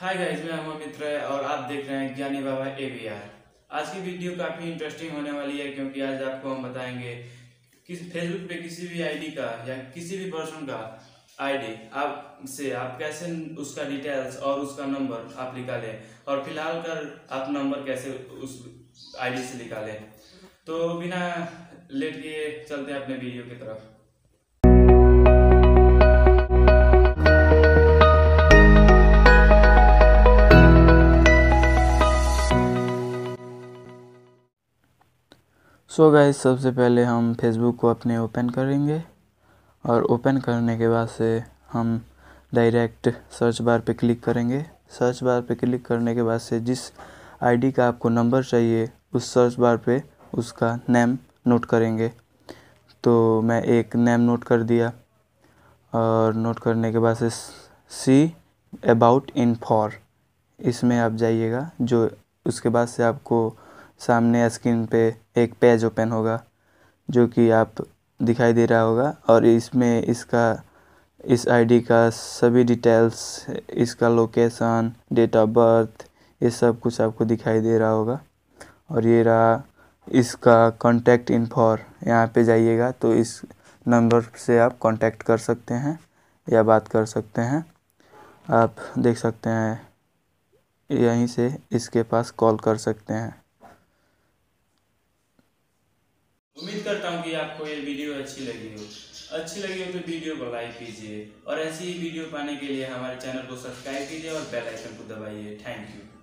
Hi guys मैं अमर मित्र है और आप देख रहे हैं ज्ञानी बाबा एवीआर आज की वीडियो काफ़ी इंटरेस्टिंग होने वाली है क्योंकि आज आपको हम बताएँगे किस फेसबुक पे किसी भी आईडी का या किसी भी पर्सन का आईडी आप से आप कैसे उसका डिटेल्स और उसका नंबर आप निकालें और फ़िलहाल कर आप नंबर कैसे उस आईडी से निकालें। तो बिना लेट किए चलते हैं अपने वीडियो की तरफ़। सो so गाइस सबसे पहले हम फेसबुक को अपने ओपन करेंगे और ओपन करने के बाद से हम डायरेक्ट सर्च बार पे क्लिक करेंगे। सर्च बार पे क्लिक करने के बाद से जिस आईडी का आपको नंबर चाहिए, उस सर्च बार पे उसका नेम नोट करेंगे। तो मैं एक नेम नोट कर दिया और नोट करने के बाद से सी अबाउट इन फॉर इसमें आप जाइएगा, जो उसके बाद से आपको सामने स्क्रीन पे एक पेज ओपन होगा, जो कि आप दिखाई दे रहा होगा, और इसमें इसका, इस आईडी का सभी डिटेल्स इसका लोकेशन डेट ऑफ़ बर्थ ये सब कुछ आपको दिखाई दे रहा होगा। और ये रहा इसका कांटेक्ट इन्फॉर यहाँ पे जाइएगा तो इस नंबर से आप कांटेक्ट कर सकते हैं, या बात कर सकते हैं। आप देख सकते हैं, यहीं से इसके पास कॉल कर सकते हैं। करता हूँ कि आपको ये वीडियो अच्छी लगी हो। अच्छी लगी हो तो वीडियो को लाइक कीजिए और ऐसी ही वीडियो पाने के लिए हमारे चैनल को सब्सक्राइब कीजिए और बेल आइकन को दबाइए। Thank you.